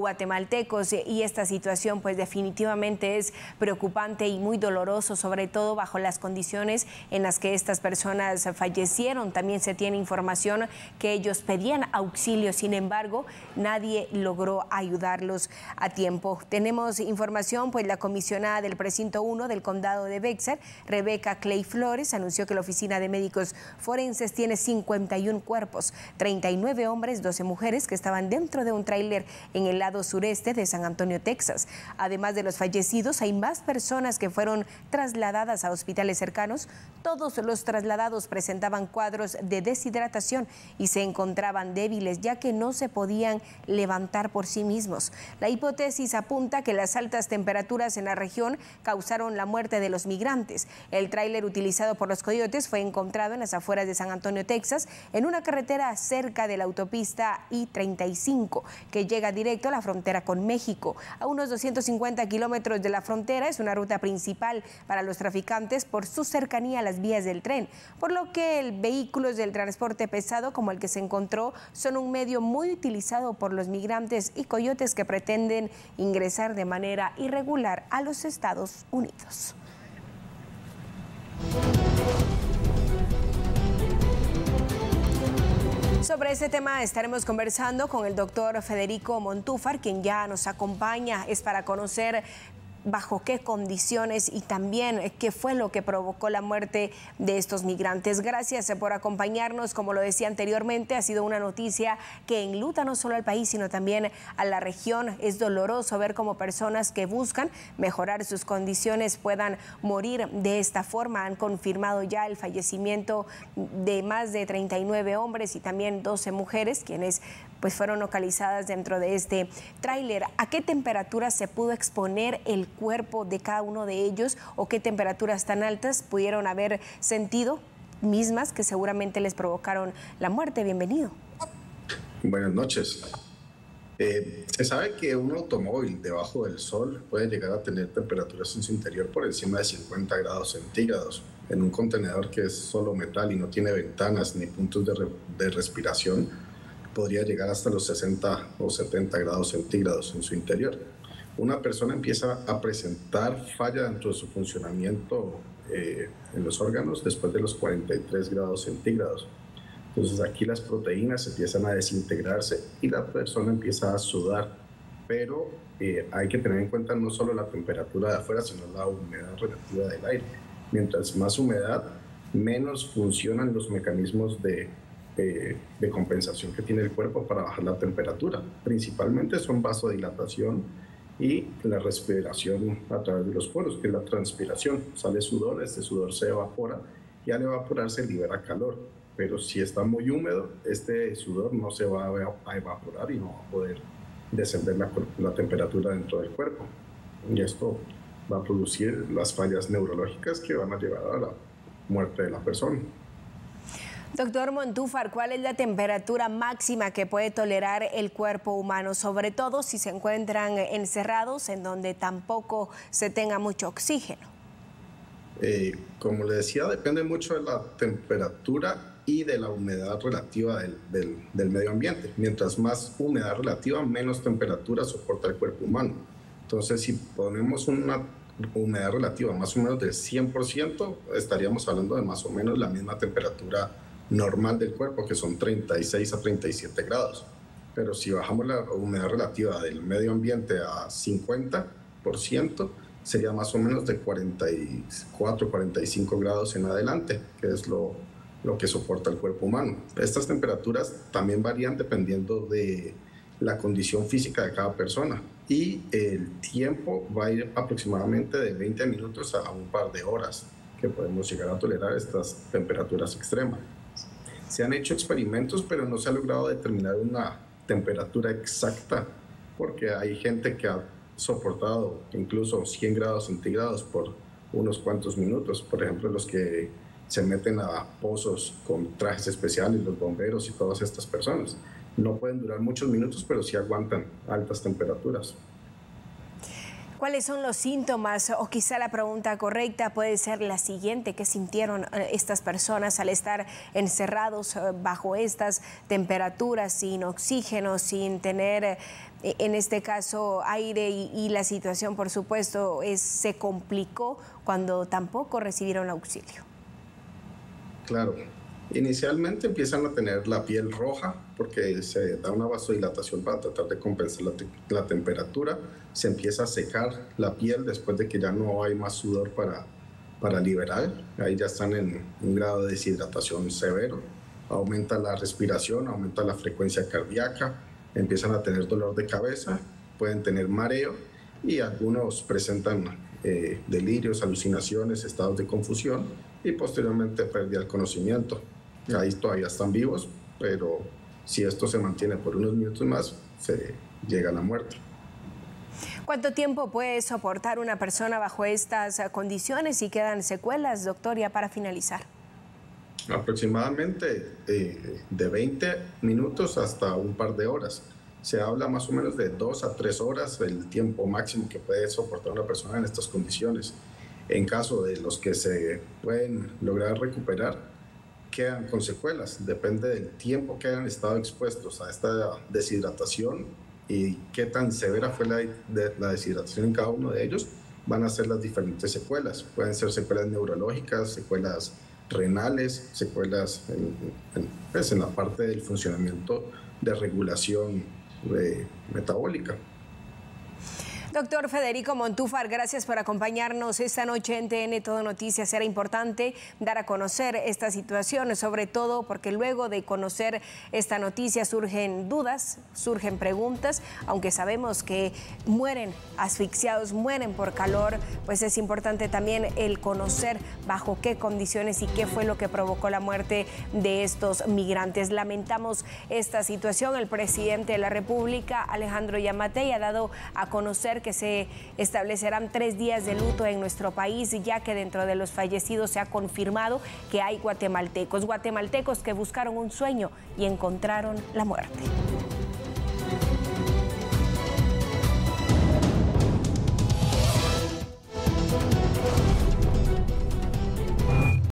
guatemaltecos y esta situación pues definitivamente es preocupante y muy doloroso, sobre todo bajo las condiciones en las que estas personas fallecieron. También se tiene información que ellos pedían auxilio, sin embargo, nadie logró ayudarlos a tiempo. Tenemos información, pues la comisionada del precinto 1 del condado de Bexar, Rebeca Clay Flores, anunció que la Oficina de Médicos Forenses tiene 51 cuerpos, 39 hombres, 12 mujeres que estaban dentro de un tráiler en el lado sureste de San Antonio, Texas. Además de los fallecidos, hay más personas que fueron trasladadas a hospitales cercanos. Todos los trasladados presentaban cuadros de deshidratación y se encontraban débiles ya que no se podían levantar por sí mismos. La hipótesis apunta que las altas temperaturas en la región causaron la muerte de los migrantes. El tráiler utilizado por los coyotes fue encontrado en las afueras de San Antonio, Texas, en una carretera cerca de la autopista I-35 que llega directo a la frontera con México. A unos 250 kilómetros de la frontera es una ruta principal para los traficantes por su cercanía a las vías del tren, por lo que el vehículos del transporte pesado como el que se encontró son un medio muy utilizado por los migrantes y coyotes que pretenden ingresar de manera irregular a los Estados Unidos. Sobre ese tema estaremos conversando con el doctor Federico Montúfar, quien ya nos acompaña. Es para conocer bajo qué condiciones y también qué fue lo que provocó la muerte de estos migrantes. Gracias por acompañarnos. Como lo decía anteriormente, ha sido una noticia que enluta no solo al país, sino también a la región. Es doloroso ver cómo personas que buscan mejorar sus condiciones puedan morir de esta forma. Han confirmado ya el fallecimiento de más de 39 hombres y también 12 mujeres, quienes pues fueron localizadas dentro de este tráiler. ¿A qué temperatura se pudo exponer el cuerpo de cada uno de ellos o qué temperaturas tan altas pudieron haber sentido mismas que seguramente les provocaron la muerte? Bienvenido. Buenas noches. Eh, se sabe que un automóvil debajo del sol puede llegar a tener temperaturas en su interior por encima de 50 grados centígrados. En un contenedor que es solo metal y no tiene ventanas ni puntos de, de respiración, podría llegar hasta los 60 o 70 grados centígrados en su interior. Una persona empieza a presentar falla dentro de su funcionamiento eh, en los órganos después de los 43 grados centígrados. Entonces aquí las proteínas empiezan a desintegrarse y la persona empieza a sudar. Pero eh, hay que tener en cuenta no solo la temperatura de afuera, sino la humedad relativa del aire. Mientras más humedad, menos funcionan los mecanismos de de, compensación que tiene el cuerpo para bajar la temperatura. Principalmente son vasodilatación y la respiración a través de los poros, que es la transpiración. Sale sudor, este sudor se evapora y al evaporarse libera calor. Pero si está muy húmedo, este sudor no se va a evaporar y no va a poder descender la, la temperatura dentro del cuerpo. Y esto va a producir las fallas neurológicas que van a llevar a la muerte de la persona. Doctor Montúfar, ¿cuál es la temperatura máxima que puede tolerar el cuerpo humano, sobre todo si se encuentran encerrados en donde tampoco se tenga mucho oxígeno? Eh, como le decía, depende mucho de la temperatura y de la humedad relativa del, del, medio ambiente. Mientras más humedad relativa, menos temperatura soporta el cuerpo humano. Entonces, si ponemos una humedad relativa más o menos del 100%, estaríamos hablando de más o menos la misma temperatura normal del cuerpo, que son 36 a 37 grados. Pero si bajamos la humedad relativa del medio ambiente a 50%, sería más o menos de 44, 45 grados en adelante, que es lo, lo que soporta el cuerpo humano. Estas temperaturas también varían dependiendo de la condición física de cada persona y el tiempo va a ir aproximadamente de 20 minutos a un par de horas que podemos llegar a tolerar estas temperaturas extremas. Se han hecho experimentos, pero no se ha logrado determinar una temperatura exacta, porque hay gente que ha soportado incluso 100 grados centígrados por unos cuantos minutos. Por ejemplo, los que se meten a pozos con trajes especiales, los bomberos y todas estas personas. No pueden durar muchos minutos, pero sí aguantan altas temperaturas. ¿Cuáles son los síntomas? O quizá la pregunta correcta puede ser la siguiente, ¿qué sintieron eh, estas personas al estar encerrados eh, bajo estas temperaturas, sin oxígeno, sin tener e, en este caso aire y, la situación, por supuesto, es, se complicó cuando tampoco recibieron auxilio. Claro, inicialmente empiezan a tener la piel roja porque se da una vasodilatación para tratar de compensar la, temperatura, se empieza a secar la piel después de que ya no hay más sudor para, para liberar, ahí ya están en un grado de deshidratación severo, aumenta la respiración, aumenta la frecuencia cardíaca, empiezan a tener dolor de cabeza, pueden tener mareo y algunos presentan eh, delirios, alucinaciones, estados de confusión y posteriormente pérdida del conocimiento. Ahí todavía están vivos, pero si esto se mantiene por unos minutos más, se llega a la muerte. ¿Cuánto tiempo puede soportar una persona bajo estas condiciones y quedan secuelas, doctor, ya para finalizar? Aproximadamente eh, de 20 minutos hasta un par de horas. Se habla más o menos de dos a tres horas el tiempo máximo que puede soportar una persona en estas condiciones. En caso de los que se pueden lograr recuperar, quedan con secuelas. Depende del tiempo que hayan estado expuestos a esta deshidratación y qué tan severa fue la, la deshidratación en cada uno de ellos, van a ser las diferentes secuelas. Pueden ser secuelas neurológicas, secuelas renales, secuelas en, en, pues, en la parte del funcionamiento de regulación eh, metabólica. Doctor Federico Montúfar, gracias por acompañarnos esta noche en TN Todo Noticias. Era importante dar a conocer esta situación, sobre todo porque luego de conocer esta noticia surgen dudas, surgen preguntas, aunque sabemos que mueren asfixiados, mueren por calor, pues es importante también el conocer bajo qué condiciones y qué fue lo que provocó la muerte de estos migrantes. Lamentamos esta situación. El presidente de la República, Alejandro Yamatei, ha dado a conocer que se establecerán tres días de luto en nuestro país, ya que dentro de los fallecidos se ha confirmado que hay guatemaltecos, guatemaltecos que buscaron un sueño y encontraron la muerte.